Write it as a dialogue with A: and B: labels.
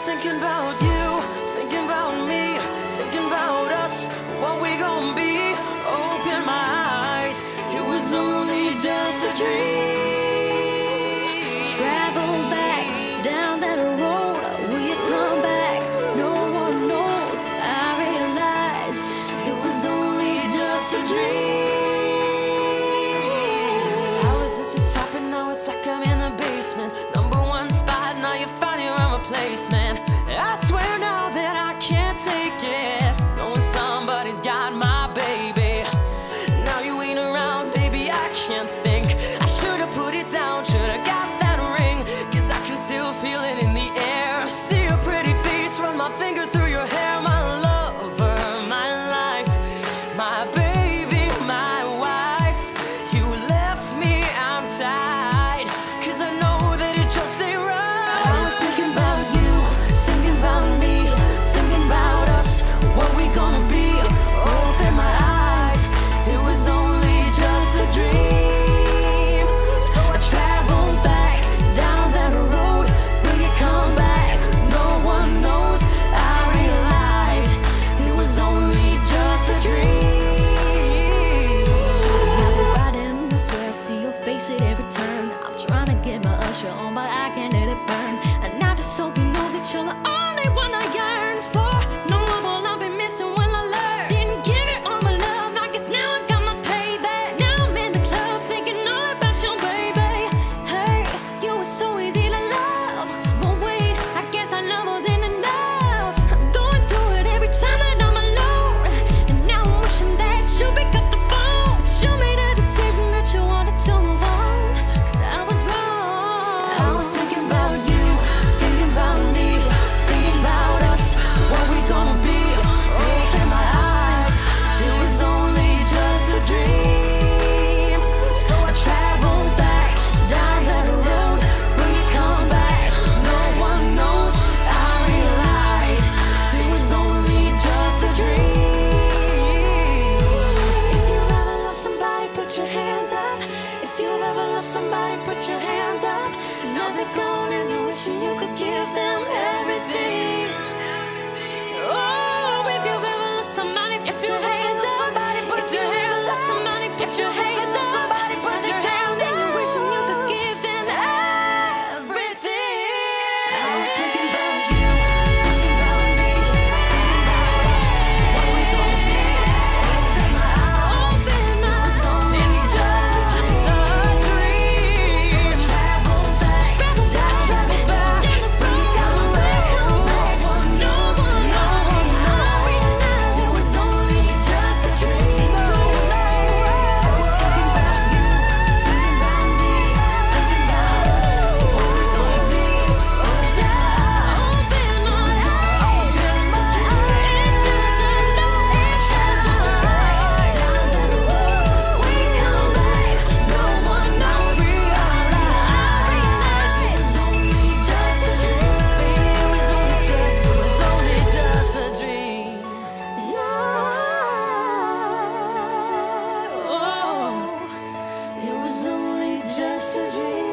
A: always thinking about you, thinking about me, thinking about us, what we gonna be. Open my eyes, it was only just a dream.
B: Travel back down that road, will you come back? No one knows. I realize it was only just a dream.
A: I was at the top and now it's like I'm in the basement. Number one spot, now you find your own replacement. can't
B: you're the only one I got. living just a dream.